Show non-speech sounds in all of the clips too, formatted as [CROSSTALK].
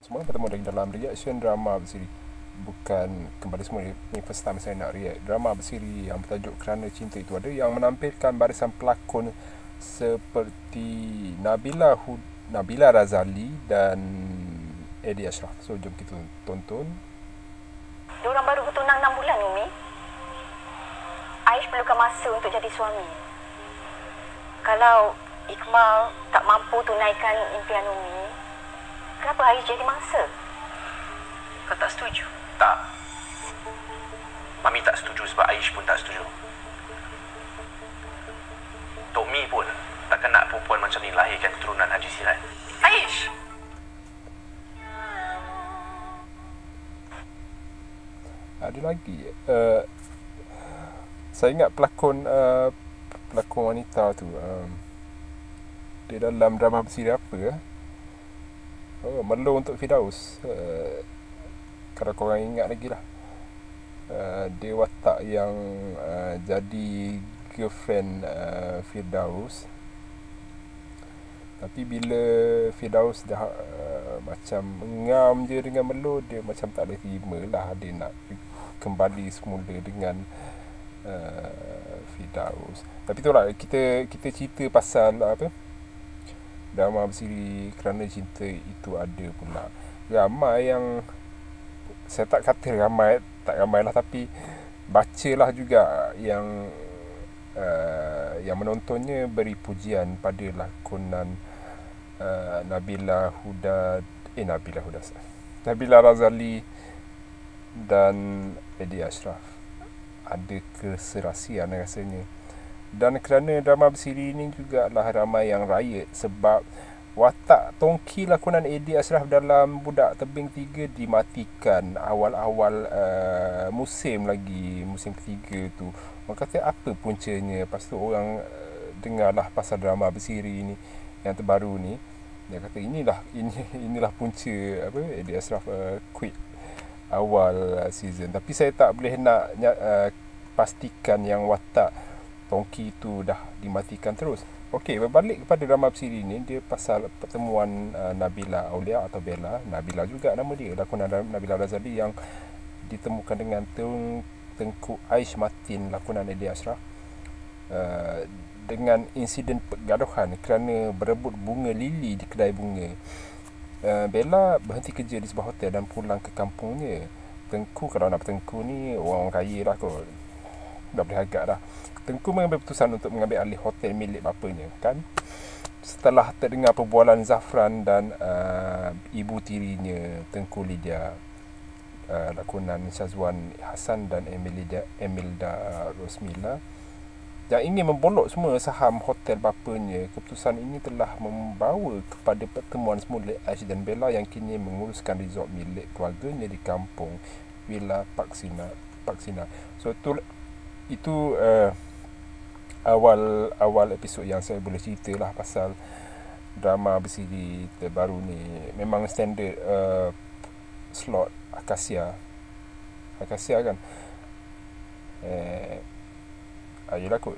Semua bertemu lagi dalam reaction drama bersiri Bukan kembali semua Ini first time saya nak react Drama bersiri yang bertajuk Kerana Cinta Itu Ada Yang menampilkan barisan pelakon Seperti Nabila Hud Nabila Razali Dan Eddie Ashraf So jom kita tonton Diorang baru bertunang 6 bulan, Umi. Aish perlukan masa untuk jadi suami. Kalau Iqmal tak mampu tunaikan impian Umi, kenapa Aish jadi mangsa? Kau tak setuju? Tak. Mami tak setuju sebab Aish pun tak setuju. Tok Mi pun takkan nak perempuan macam ni lahirkan keturunan Haji Sirat. Aish! Ada lagi uh, Saya ingat pelakon uh, Pelakon wanita tu um, Dia dalam drama bersiri apa eh? Oh, Merlu untuk Firdaus uh, Kalau korang ingat lagi lah uh, Dia watak yang uh, Jadi Girlfriend uh, Firdaus tapi bila Firdaus dah uh, macam ngam je dengan Melo dia macam tak boleh terima lah dia nak kembali semula dengan uh, Firdaus. Tapi tu lah kita kita cerita pasal apa? Drama bersiri kerana cinta itu ada pula. Ramai yang saya tak kata ramai tak ramai lah tapi bacalah juga yang uh, yang menontonnya beri pujian pada lakonan uh, Nabila Huda eh Nabila Huda Nabila Razali dan Eddie Ashraf. Ada keserasian rasanya dan kerana drama bersiri ini juga lah ramai yang riot sebab watak tongki lakonan Eddie Ashraf dalam Budak Tebing 3 dimatikan. Awal-awal uh, musim lagi musim ketiga tu. Orang kata apa puncanya? Lepas tu orang uh, dengarlah pasal drama bersiri ni yang terbaru ni. Dia kata inilah ini inilah punca apa Eddie Ashraf uh, quit awal uh, season. Tapi saya tak boleh nak uh, pastikan yang watak Tongki tu dah dimatikan terus Okey, berbalik kepada drama bersiri ni dia pasal pertemuan uh, Nabila Aulia atau Bella Nabila juga nama dia lakonan Nabila Razali yang ditemukan dengan Teng Tengku Aish Matin lakonan Eddie Ashraf uh, dengan insiden pergaduhan kerana berebut bunga lili di kedai bunga. Uh, Bella berhenti kerja di sebuah hotel dan pulang ke kampungnya. Tengku kalau nak bertengku ni orang kaya lah kot. Dah boleh agak dah. Tengku mengambil keputusan untuk mengambil alih hotel milik bapanya kan. Setelah terdengar perbualan Zafran dan uh, ibu tirinya Tengku Lydia uh, lakonan Syazwan Hasan dan Emilida Emilda Rosmila yang ingin membolok semua saham hotel bapanya. Keputusan ini telah membawa kepada pertemuan semula Ash dan Bella yang kini menguruskan resort milik keluarganya di kampung Villa Paksina. Paksina. So itu itu uh, awal awal episod yang saya boleh cerita lah pasal drama bersiri terbaru ni. Memang standard uh, slot Akasia. Akasia kan. Eh, Ayolah kot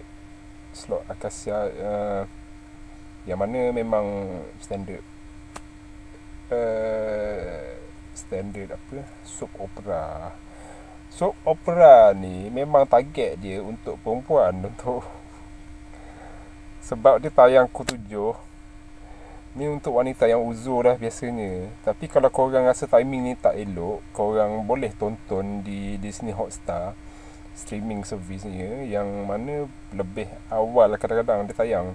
Slot Akasia uh, Yang mana memang Standard uh, Standard apa Soap opera Soap opera ni Memang target dia Untuk perempuan [LAUGHS] Untuk Sebab dia tayang ku tujuh. Ni untuk wanita yang uzur lah biasanya. Tapi kalau korang rasa timing ni tak elok Korang boleh tonton di Disney Hotstar streaming service ni yang mana lebih awal kadang-kadang dia tayang.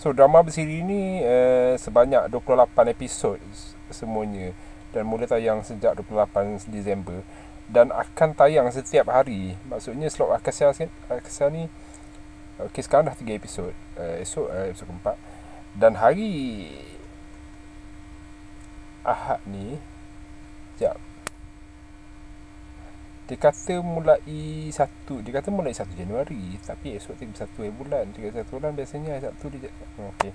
So drama bersiri ni uh, sebanyak 28 episod semuanya dan mula tayang sejak 28 Disember dan akan tayang setiap hari. Maksudnya slot Akasia Akasia ni okey sekarang dah 3 episod. Uh, esok uh, episod keempat dan hari Ahad ni Sekejap dia kata mulai satu dia kata mulai satu Januari tapi esok tiga satu bulan tiga satu bulan biasanya satu dia oh, okey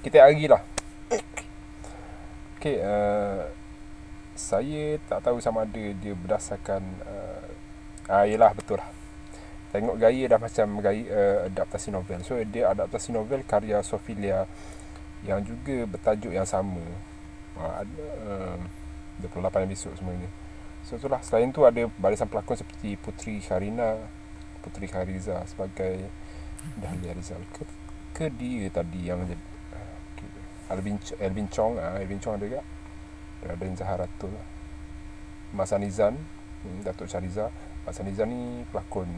kita hari lah okey uh, saya tak tahu sama ada dia berdasarkan uh, ah yalah betul lah. Tengok gaya dah macam gaya uh, adaptasi novel. So dia adaptasi novel karya Sophilia yang juga bertajuk yang sama. Uh, ada uh, 28 episod semuanya so itulah. Selain tu ada barisan pelakon seperti Putri Karina Putri Hariza sebagai Dahlia Rizal. Ke, ke dia tadi yang jadi uh. Alvin, Alvin Chong uh, Alvin Chong ada juga Raden Zaharatul Mas Anizan hmm, Datuk Syariza. Mas Anizan ni pelakon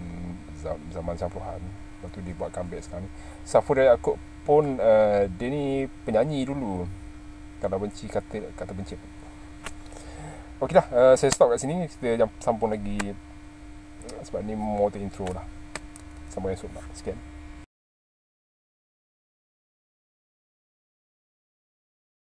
zaman 90-an Lepas tu dia buat comeback sekarang ni. Safura Yaakob pun uh, Dia ni penyanyi dulu. Kalau benci kata kata benci. Okey dah uh, Saya stop kat sini. Kita sambung lagi. Sebab ni more to intro lah. Sambung esok lah. Sekian